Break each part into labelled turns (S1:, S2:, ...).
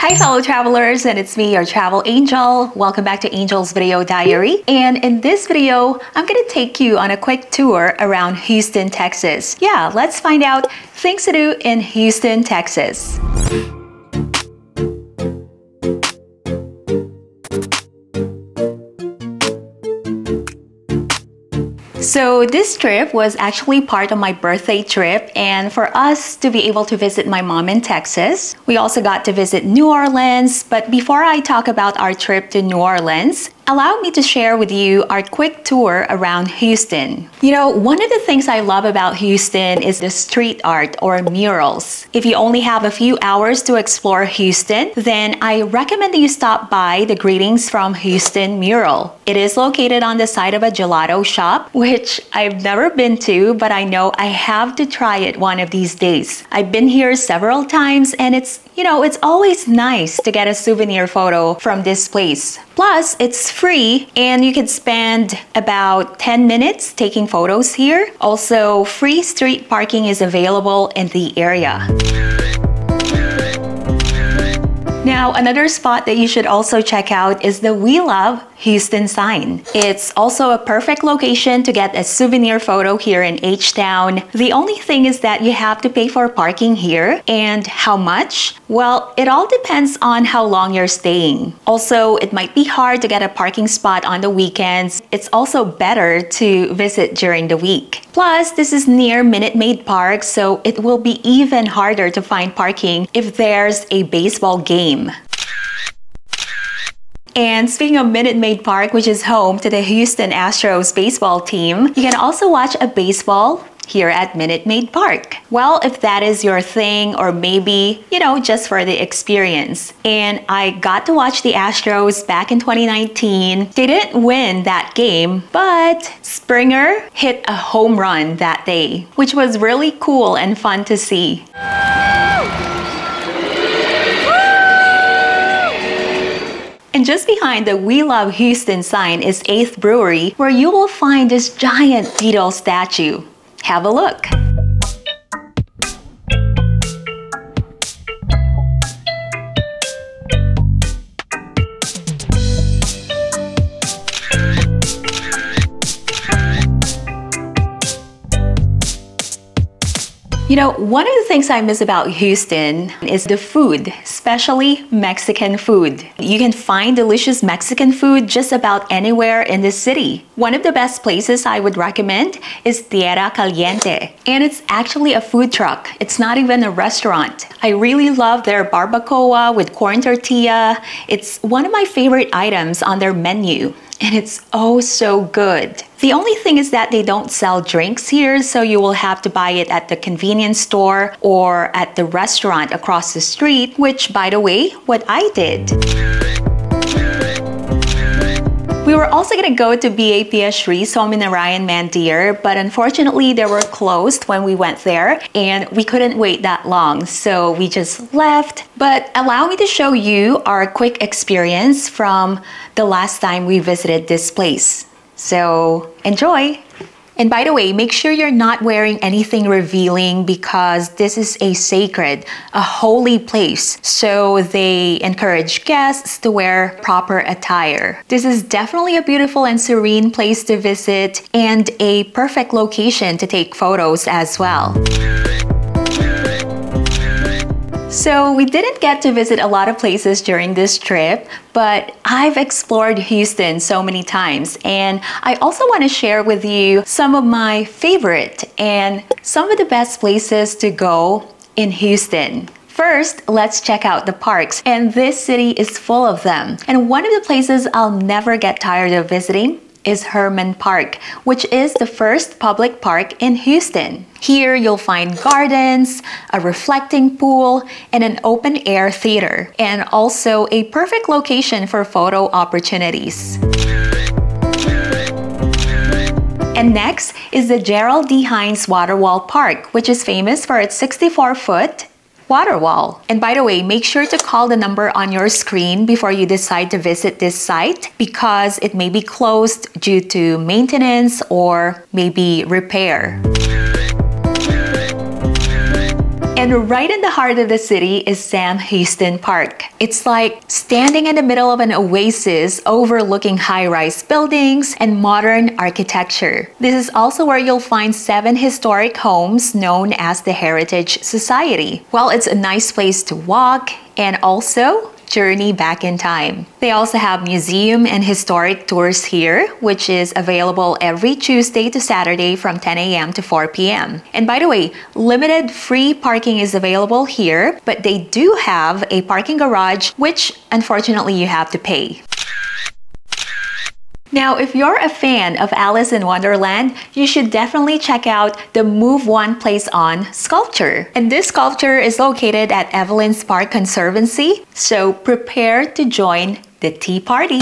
S1: Hi fellow travelers and it's me your travel angel. Welcome back to Angel's Video Diary and in this video I'm gonna take you on a quick tour around Houston, Texas. Yeah, let's find out things to do in Houston, Texas. So this trip was actually part of my birthday trip and for us to be able to visit my mom in Texas. We also got to visit New Orleans, but before I talk about our trip to New Orleans, allow me to share with you our quick tour around Houston. You know, one of the things I love about Houston is the street art or murals. If you only have a few hours to explore Houston, then I recommend that you stop by the Greetings from Houston mural. It is located on the side of a gelato shop, which I've never been to, but I know I have to try it one of these days. I've been here several times and it's, you know, it's always nice to get a souvenir photo from this place. Plus, it's free and you can spend about 10 minutes taking photos here. Also, free street parking is available in the area. Now, another spot that you should also check out is the We Love Houston sign. It's also a perfect location to get a souvenir photo here in H-Town. The only thing is that you have to pay for parking here and how much? Well, it all depends on how long you're staying. Also, it might be hard to get a parking spot on the weekends. It's also better to visit during the week. Plus, this is near Minute Maid Park, so it will be even harder to find parking if there's a baseball game. And speaking of Minute Maid Park, which is home to the Houston Astros baseball team, you can also watch a baseball here at Minute Maid Park. Well, if that is your thing, or maybe, you know, just for the experience. And I got to watch the Astros back in 2019. They didn't win that game, but Springer hit a home run that day, which was really cool and fun to see. And just behind the We Love Houston sign is 8th Brewery, where you will find this giant Beatles statue. Have a look. You know, one of the things I miss about Houston is the food, especially Mexican food. You can find delicious Mexican food just about anywhere in the city. One of the best places I would recommend is Tierra Caliente, and it's actually a food truck. It's not even a restaurant. I really love their barbacoa with corn tortilla. It's one of my favorite items on their menu and it's oh so good. The only thing is that they don't sell drinks here, so you will have to buy it at the convenience store or at the restaurant across the street, which by the way, what I did. We were also gonna go to BAPS Shri Swaminarayan Mandir, but unfortunately they were closed when we went there and we couldn't wait that long, so we just left. But allow me to show you our quick experience from the last time we visited this place. So enjoy! And by the way, make sure you're not wearing anything revealing because this is a sacred, a holy place. So they encourage guests to wear proper attire. This is definitely a beautiful and serene place to visit and a perfect location to take photos as well. So we didn't get to visit a lot of places during this trip, but I've explored Houston so many times and I also want to share with you some of my favorite and some of the best places to go in Houston. First, let's check out the parks. And this city is full of them. And one of the places I'll never get tired of visiting is Hermann Park, which is the first public park in Houston. Here you'll find gardens, a reflecting pool, and an open air theater, and also a perfect location for photo opportunities. And next is the Gerald D. Hines Waterwall Park, which is famous for its 64 foot water wall. And by the way, make sure to call the number on your screen before you decide to visit this site because it may be closed due to maintenance or maybe repair. And right in the heart of the city is Sam Houston Park. It's like standing in the middle of an oasis overlooking high-rise buildings and modern architecture. This is also where you'll find seven historic homes known as the Heritage Society. Well, it's a nice place to walk and also Journey Back in Time. They also have museum and historic tours here, which is available every Tuesday to Saturday from 10 a.m. to 4 p.m. And by the way, limited free parking is available here, but they do have a parking garage, which unfortunately you have to pay. Now, if you're a fan of Alice in Wonderland, you should definitely check out the Move One Place On sculpture. And this sculpture is located at Evelyn's Park Conservancy, so prepare to join the tea party.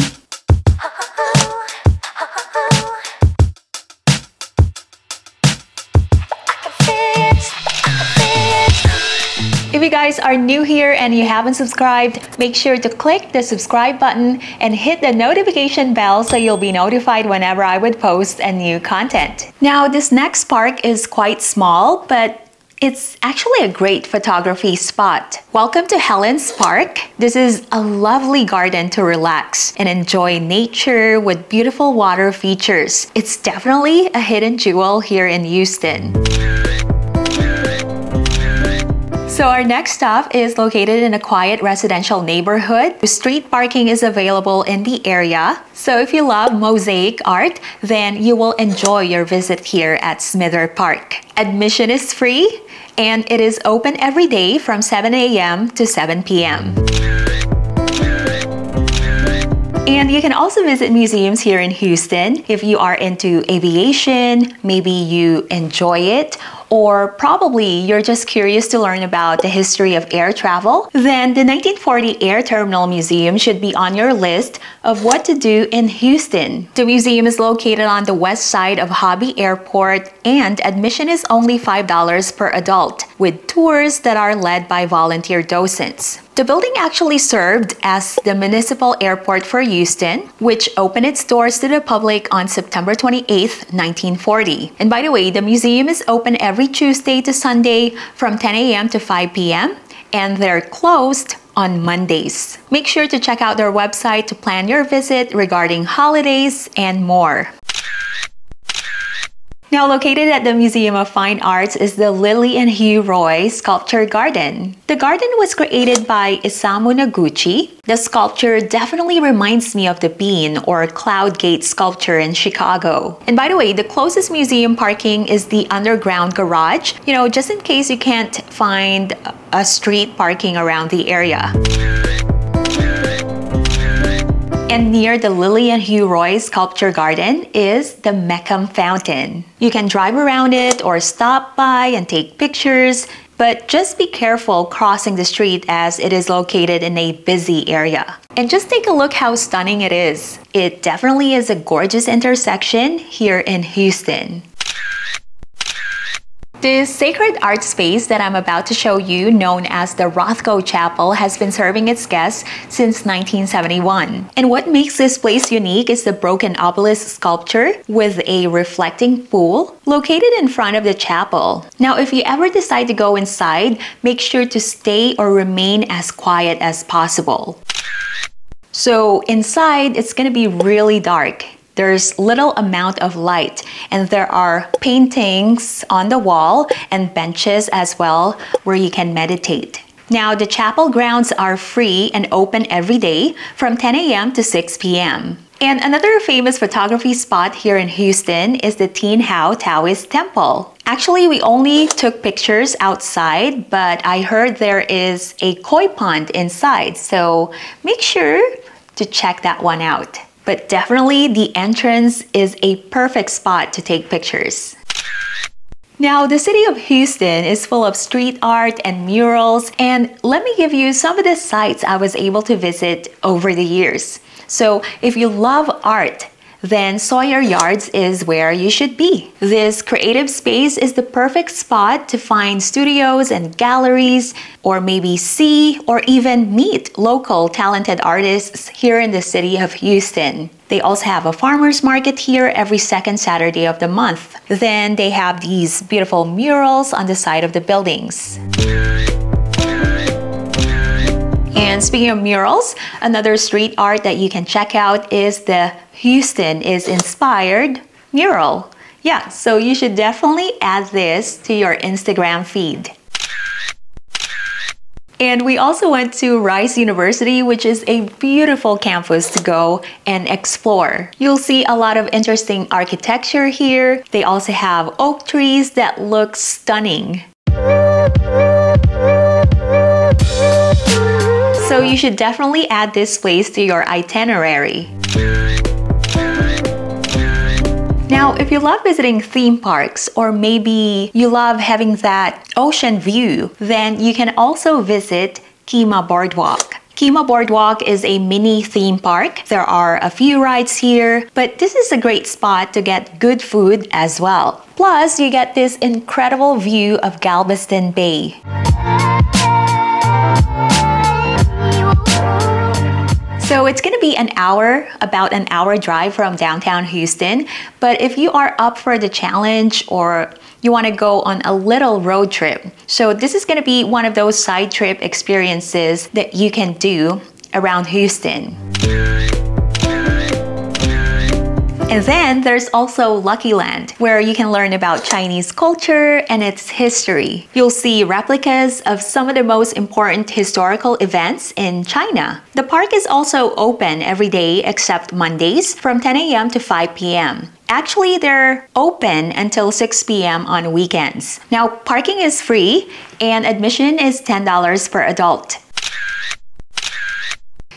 S1: If you guys are new here and you haven't subscribed, make sure to click the subscribe button and hit the notification bell so you'll be notified whenever I would post a new content. Now, this next park is quite small, but it's actually a great photography spot. Welcome to Helen's Park. This is a lovely garden to relax and enjoy nature with beautiful water features. It's definitely a hidden jewel here in Houston. So our next stop is located in a quiet residential neighborhood. Street parking is available in the area. So if you love mosaic art, then you will enjoy your visit here at Smither Park. Admission is free and it is open every day from 7 a.m. to 7 p.m. And you can also visit museums here in Houston if you are into aviation, maybe you enjoy it, or probably you're just curious to learn about the history of air travel, then the 1940 Air Terminal Museum should be on your list of what to do in Houston. The museum is located on the west side of Hobby Airport and admission is only $5 per adult, with tours that are led by volunteer docents. The building actually served as the municipal airport for Houston, which opened its doors to the public on September 28, 1940. And by the way, the museum is open every Tuesday to Sunday from 10 a.m. to 5 p.m. and they're closed on Mondays. Make sure to check out their website to plan your visit regarding holidays and more. Now located at the Museum of Fine Arts is the Lillie and Hugh Roy Sculpture Garden. The garden was created by Isamu Noguchi. The sculpture definitely reminds me of the Bean or Cloud Gate sculpture in Chicago. And by the way, the closest museum parking is the underground garage, you know, just in case you can't find a street parking around the area. And near the Lillie and Hugh Roy Sculpture Garden is the Mecom Fountain. You can drive around it or stop by and take pictures, but just be careful crossing the street as it is located in a busy area. And just take a look how stunning it is. It definitely is a gorgeous intersection here in Houston. This sacred art space that I'm about to show you, known as the Rothko Chapel, has been serving its guests since 1971. And what makes this place unique is the broken obelisk sculpture with a reflecting pool located in front of the chapel. Now, if you ever decide to go inside, make sure to stay or remain as quiet as possible. So inside, it's gonna be really dark there's little amount of light and there are paintings on the wall and benches as well where you can meditate. Now, the chapel grounds are free and open every day from 10 a.m. to 6 p.m. And another famous photography spot here in Houston is the Tin Hau Taoist Temple. Actually, we only took pictures outside, but I heard there is a koi pond inside, so make sure to check that one out but definitely the entrance is a perfect spot to take pictures. Now, the city of Houston is full of street art and murals, and let me give you some of the sites I was able to visit over the years. So, if you love art, then Sawyer Yards is where you should be. This creative space is the perfect spot to find studios and galleries, or maybe see or even meet local talented artists here in the city of Houston. They also have a farmer's market here every second Saturday of the month. Then they have these beautiful murals on the side of the buildings. And speaking of murals, another street art that you can check out is the Houston is Inspired mural. Yeah, so you should definitely add this to your Instagram feed. And we also went to Rice University, which is a beautiful campus to go and explore. You'll see a lot of interesting architecture here. They also have oak trees that look stunning. So you should definitely add this place to your itinerary. Now, if you love visiting theme parks or maybe you love having that ocean view, then you can also visit Kemah Boardwalk. Kemah Boardwalk is a mini theme park. There are a few rides here, but this is a great spot to get good food as well. Plus, you get this incredible view of Galveston Bay. So it's going to be an hour, about an hour drive from downtown Houston. But if you are up for the challenge or you want to go on a little road trip, so this is going to be one of those side trip experiences that you can do around Houston. And then there's also Lucky Land, where you can learn about Chinese culture and its history. You'll see replicas of some of the most important historical events in China. The park is also open every day except Mondays from 10 a.m. to 5 p.m. Actually, they're open until 6 p.m. on weekends. Now, parking is free and admission is $10 per adult.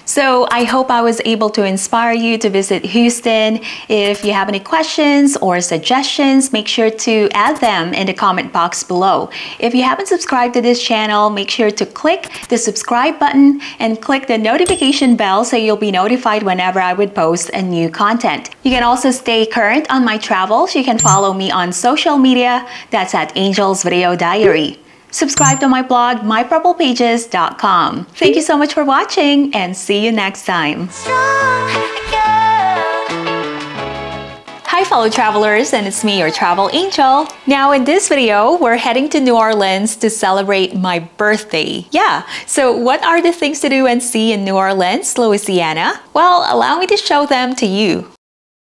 S1: So I hope I was able to inspire you to visit Houston. If you have any questions or suggestions, make sure to add them in the comment box below. If you haven't subscribed to this channel, make sure to click the subscribe button and click the notification bell so you'll be notified whenever I would post a new content. You can also stay current on my travels. You can follow me on social media. That's at Angel's Video Diary. Subscribe to my blog, mypurplepages.com. Thank you so much for watching and see you next time. Hi fellow travelers, and it's me, your travel angel. Now in this video, we're heading to New Orleans to celebrate my birthday. Yeah, so what are the things to do and see in New Orleans, Louisiana? Well, allow me to show them to you.